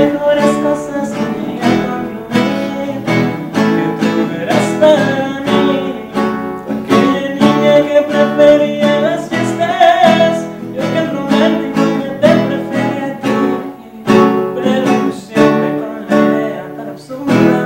mejores cosas que me han que tú eras para mí, aquella niña que prefería las fiestas, yo que romántico que te prefería a ti, pero siempre con la idea tan absurda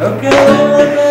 Okay.